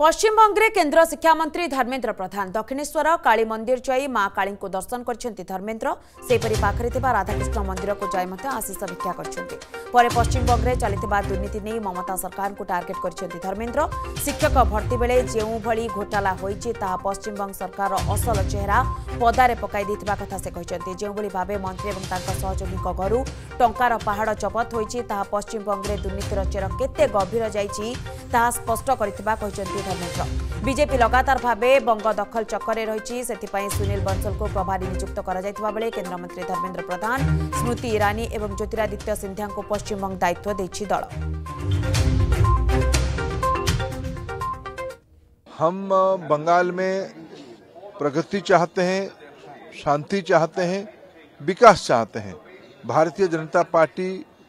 पश्चिम पश्चिमबरले केन्द्र शिक्षा मन्त्री धर्मेन्द्र प्रधान दक्षिणेश्वर काली मन्दिर चाहिँ माँ काली दर्शन गरिन्छ धर्मेन्द्रपरि पाखेर राधाकृष्ण मन्दिरको जिष भिक्षा गरि पश्चिमबङले चाहिँ दुर्नीति ममता सरकार को टार्गेट कर धर्मेन्द्र शिक्षक भर्ती बेले बेला भली घोटाला हो पश्चिम बंग सरकार असल चेहरा पदारे पके कथाभरि भावे मन्त्री एड चपत हुन्छ ता पश्चिमबङ्गले दुर्नीति चेरा केते गभीर जाइ स् ଧର୍ମେନ୍ଦ୍ର ବିଜେପି ଲଗାତାର ଭାବେ ବଙ୍ଗ ଦଖଲ ଚକ୍କରେ ରହିଛି ସେଥିପାଇଁ ସୁନୀଲ ବଂଶଲଙ୍କୁ ପ୍ରଭାରୀ ନିଯୁକ୍ତ କରାଯାଇଥିବା ବେଳେ କେନ୍ଦ୍ରମନ୍ତ୍ରୀ ଧର୍ମେନ୍ଦ୍ର ପ୍ରଧାନ ସ୍ମୃତି ଇରାନୀ ଏବଂ ଜ୍ୟୋତିରାଦିତ୍ୟ ସିନ୍ଧିଆଙ୍କୁ ପଶ୍ଚିମବଙ୍ଗ ଦାୟିତ୍ୱ ଦେଇଛି ଦଳ हम बंगाल में प्रगति चाहते हैं शांति चाहते हैं विकास चाहते हैं भारतीय जनता पार्टी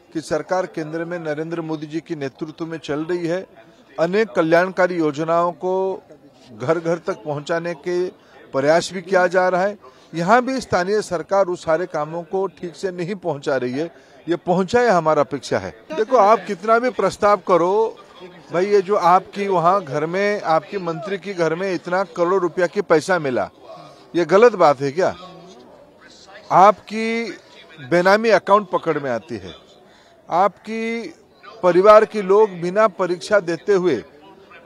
की सरकार केंद्र में नरेंद्र मोदी जी की नेतृत्व में चल रही है अनेक कल्याणकारी योजनाओं को घर घर तक पहुँचाने के प्रयास भी किया जा रहा है। यहाँ भी स्थानीय सरकार उस सारे कामों को ठीक से नहीं पहुँचा रही है। ये पहुँचाए हमारा अपेक्षा है? देखो, आप कितना भी प्रस्ताव करो, भाई, ये जो आपकी वहाँ घर में, आपकी मंत्री की घर में इतना करोड़ रुपया की पैसा मिला, ये गलत बात है क्या? आपकी बेनामी अकाउंट पकड़ में आती है। आपकी परिवार के लोग बिना परीक्षा देते हुए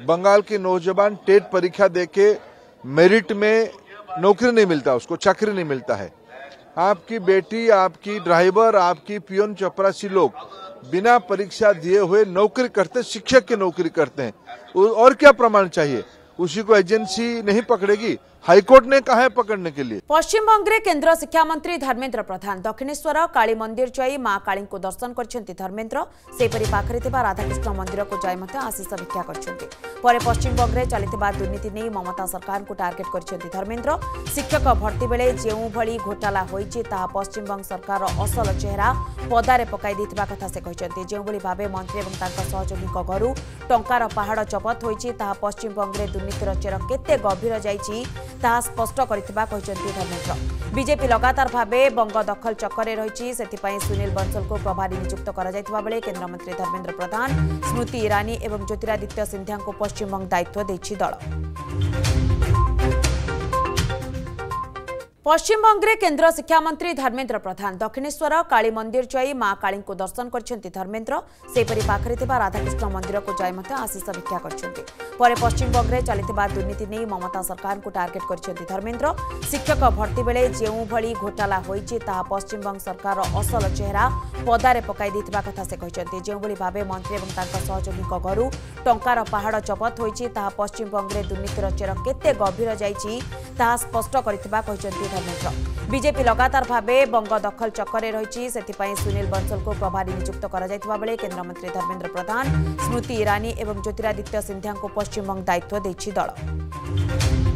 बंगाल के नौजवान टेट परीक्षा देके मेरिट में नौकरी नहीं मिलता, उसको चाकरी नहीं मिलता है। आपकी बेटी, आपकी ड्राइवर, आपकी पियोन चपरासी लोग बिना परीक्षा दिए हुए नौकरी करते, शिक्षक की नौकरी करते हैं। और क्या प्रमाण चाहिए? उसी को एजेंसी नहीं पकड़ेगी। हाईकोर्ट ने कहा है पकड़ने के लिए। पश्चिम बंग में शिक्षा मंत्री धर्मेन्द्र प्रधान, दक्षिणेश्वर, काली मंदिर जाई माँ काली को दर्शन कर धर्मेन्द्र से राधाकृष्ण मंदिर को जाई आशीष भिक्षा कर पश्चिमबंगे चली दुर्नीति नहीं ममता सरकार को टार्गेट कर धर्मेन्द्र शिक्षक भर्ती बेले जो भली घोटाला होती पश्चिम सरकार असल चेहरा पदार पकड़ कथा से कहते जो भाव मंत्री और सहयोगी घर टंकार पहाड़ जबत होती पश्चिम बंगे दुर्नीतिर चेर केते गभीर जाती ତାହା ସ୍ପଷ୍ଟ କରିଥିବା କହିଛନ୍ତି ଧର୍ମେନ୍ଦ୍ର ବିଜେପି ଲଗାତାର ଭାବେ ବଙ୍ଗ ଦଖଲ ଚକ୍କରେ ରହିଛି ସେଥିପାଇଁ ସୁନୀଲ ବଂଶଲଙ୍କୁ ପ୍ରଭାରୀ ନିଯୁକ୍ତ କରାଯାଇଥିବା ବେଳେ କେନ୍ଦ୍ରମନ୍ତ୍ରୀ ଧର୍ମେନ୍ଦ୍ର ପ୍ରଧାନ ସ୍ମୃତି ଇରାନୀ ଏବଂ ଜ୍ୟୋତିରାଦିତ୍ୟ ସିନ୍ଧିଆଙ୍କୁ ପଶ୍ଚିମବଙ୍ଗ ଦାୟିତ୍ୱ ଦେଇଛି ଦଳ ପଶ୍ଚିମବଙ୍ଗରେ କେନ୍ଦ୍ର ଶିକ୍ଷାମନ୍ତ୍ରୀ ଧର୍ମେନ୍ଦ୍ର ପ୍ରଧାନ ଦକ୍ଷିଣେଶ୍ୱର କାଳୀ ମନ୍ଦିର ଯାଇ ମା କାଳୀଙ୍କୁ ଦର୍ଶନ କରିଛନ୍ତି ଧର୍ମେନ୍ଦ୍ର ସେହିପରି ପାଖରେ ଥିବା ରାଧାକୃଷ୍ଣ ମନ୍ଦିରକୁ ଯାଇ ମଧ୍ୟ ଆଶିଷ ଭିକ୍ଷା পরে পশ্চিমবঙ্গে চালিথিবা দুর্নীতি নিয়ে মমতা সরকার টার্গেট করেছেন ধর্মেন্দ্র শিক্ষক ভর্তি বেড়ে যেভাবে ঘোটালা হয়েছে তাহা পশ্চিমবঙ্গ সরকার অসল চেহারা পদারে পকাই দিয়ে কথা সে যেভাবে ভাবে মন্ত্রী এবং তাঁর সহযোগী ঘরু টঙ্কার পাহাড় জবত হয়েছে তাহা পশ্চিমবঙ্গে দুর্নীতির চের কেতে গভীর যাই তাহা স্পষ্ট করে ধর্মেন্দ্র বিজেপি লগাতার ভাবে বঙ্গ দখল চক্রে রয়েছে সেপাই সুনীল বনসলকে প্রভারী নিযুক্ত করা কেন্দ্রমন্ত্রী ধর্মেন্দ্র প্রধান স্মৃতি ইরানি এবং জ্যোতিরাদিত্য সিন্ধিয়া ଇରାନୀ ଏବଂ ଜ୍ୟୋତିରାଦିତ୍ୟ ସିନ୍ଧିଆଙ୍କୁ